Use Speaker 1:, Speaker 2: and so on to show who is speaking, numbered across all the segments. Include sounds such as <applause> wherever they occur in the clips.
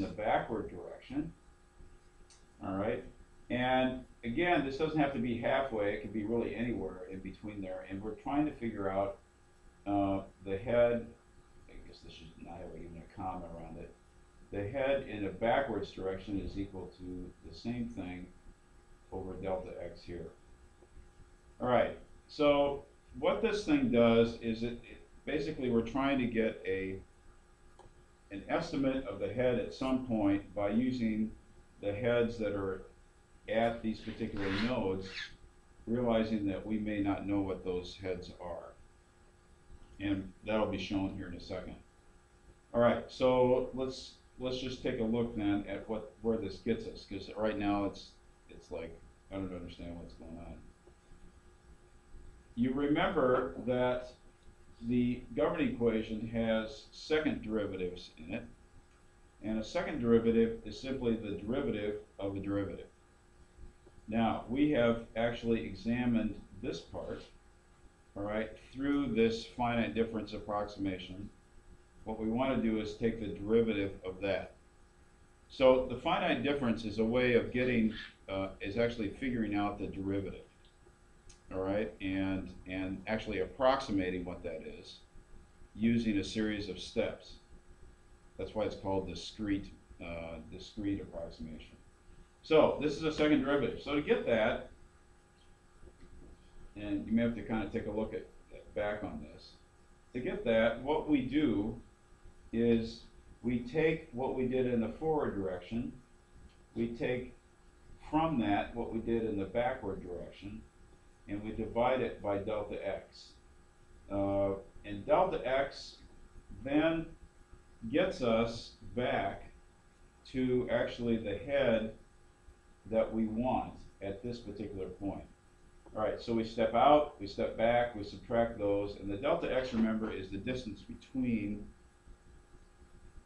Speaker 1: in the backward direction. All right, and again, this doesn't have to be halfway, it can be really anywhere in between there, and we're trying to figure out, uh, the head, I guess this should not have even a comma around it. The head in a backwards direction is equal to the same thing over delta x here. All right, so what this thing does is it, it basically we're trying to get a an estimate of the head at some point by using the heads that are at these particular nodes, realizing that we may not know what those heads are. And that'll be shown here in a second. All right, so let's let's just take a look then at what where this gets us, because right now it's it's like I don't understand what's going on. You remember that the governing equation has second derivatives in it, and a second derivative is simply the derivative of a derivative. Now, we have actually examined this part, all right, through this finite difference approximation. What we want to do is take the derivative of that. So the finite difference is a way of getting, uh, is actually figuring out the derivative, all right, and, and actually approximating what that is using a series of steps. That's why it's called discrete, uh, discrete approximation. So this is a second derivative. So to get that, and you may have to kind of take a look at, at back on this. To get that, what we do is we take what we did in the forward direction, we take from that what we did in the backward direction, and we divide it by delta x. Uh, and delta x then gets us back to actually the head that we want at this particular point. All right, so we step out, we step back, we subtract those, and the delta x, remember, is the distance between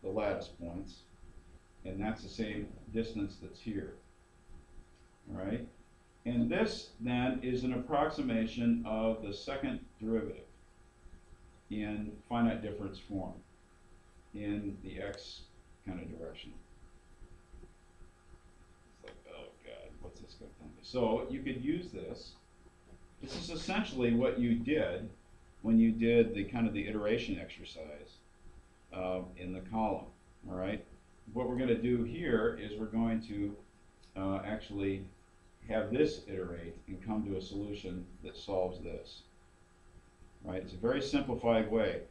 Speaker 1: the lattice points, and that's the same distance that's here. All right, and this then is an approximation of the second derivative in finite difference form in the x kind of direction. It's like, oh god, what's this going to? So you could use this. This is essentially what you did when you did the kind of the iteration exercise uh, in the column. All right. What we're going to do here is we're going to uh, actually have this iterate and come to a solution that solves this. Right. It's a very simplified way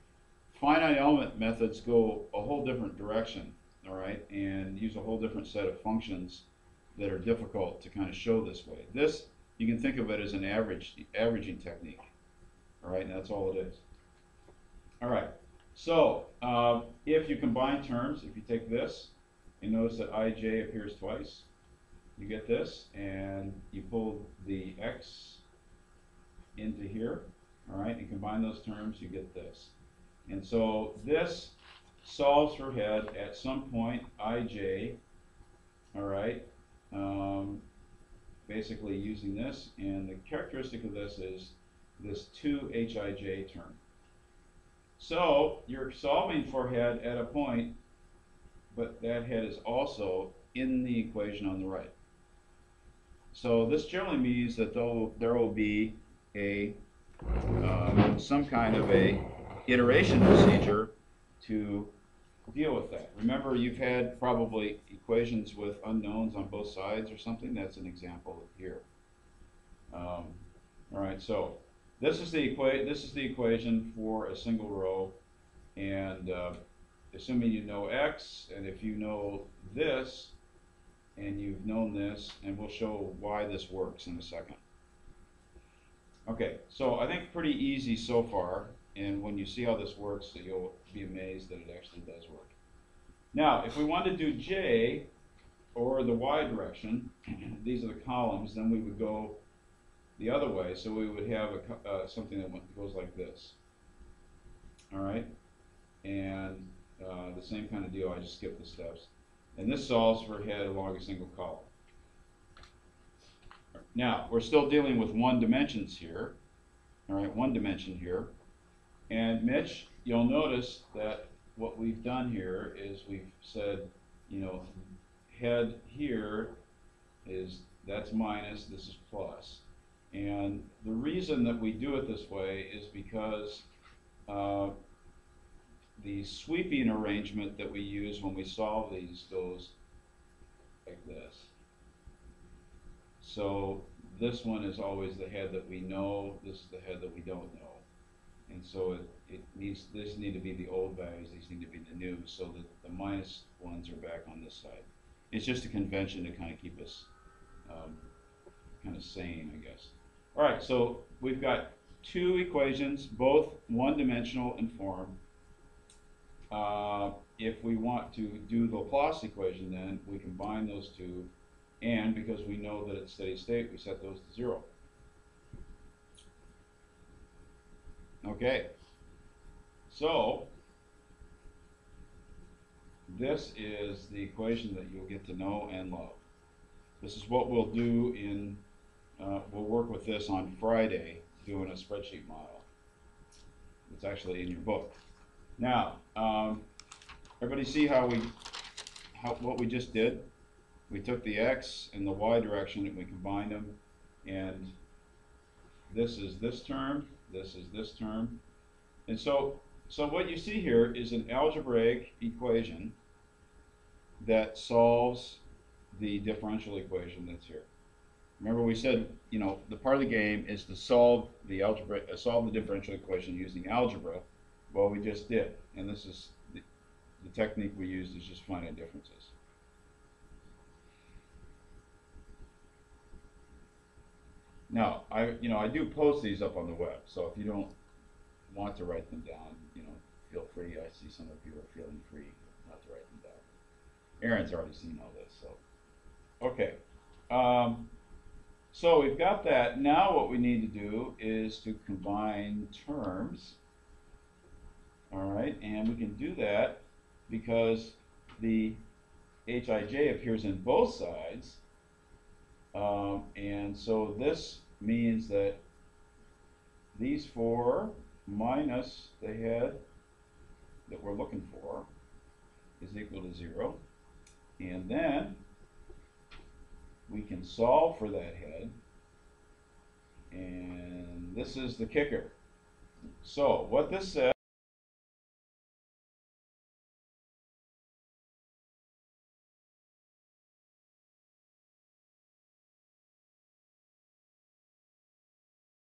Speaker 1: finite element methods go a whole different direction, all right, and use a whole different set of functions that are difficult to kind of show this way. This, you can think of it as an average averaging technique, all right, and that's all it is. All right, so uh, if you combine terms, if you take this, you notice that ij appears twice, you get this, and you pull the x into here, all right, and combine those terms, you get this. And so this solves for head at some point ij, all right, um, basically using this, and the characteristic of this is this 2hij term. So you're solving for head at a point, but that head is also in the equation on the right. So this generally means that there will be a uh, some kind of a iteration procedure to deal with that. Remember, you've had probably equations with unknowns on both sides or something. That's an example here. Um, all right, so this is the equa this is the equation for a single row, and uh, assuming you know x, and if you know this, and you've known this, and we'll show why this works in a second. Okay, so I think pretty easy so far. And when you see how this works, you'll be amazed that it actually does work. Now, if we want to do J, or the Y direction, <clears throat> these are the columns, then we would go the other way. So we would have a, uh, something that goes like this. All right? And uh, the same kind of deal, I just skipped the steps. And this solves for head along a single column. Now, we're still dealing with one dimensions here. All right, one dimension here. And Mitch, you'll notice that what we've done here is we've said you know, head here is, that's minus, this is plus. And the reason that we do it this way is because, uh, the sweeping arrangement that we use when we solve these goes like this. So this one is always the head that we know, this is the head that we don't know. And so it, it needs, these need to be the old values, these need to be the new, so that the minus ones are back on this side. It's just a convention to kind of keep us, um, kind of sane, I guess. All right, so we've got two equations, both one-dimensional in form. Uh, if we want to do the Laplace equation, then we combine those two, and because we know that it's steady state, we set those to zero. Okay, so this is the equation that you'll get to know and love. This is what we'll do in, uh, we'll work with this on Friday, doing a spreadsheet model. It's actually in your book. Now, um, everybody see how we, how, what we just did? We took the x and the y direction and we combined them, and this is this term, this is this term. And so, so what you see here is an algebraic equation that solves the differential equation that's here. Remember we said, you know, the part of the game is to solve the algebra, uh, solve the differential equation using algebra. Well, we just did, and this is the, the technique we used is just finite differences. Now, I, you know, I do post these up on the web, so if you don't want to write them down, you know, feel free. I see some of you are feeling free not to write them down. Aaron's already seen all this, so. Okay. Um, so we've got that. Now what we need to do is to combine terms. All right, and we can do that because the hij appears in both sides. Um, and so this means that these four minus the head that we're looking for is equal to zero. And then we can solve for that head. And this is the kicker. So what this says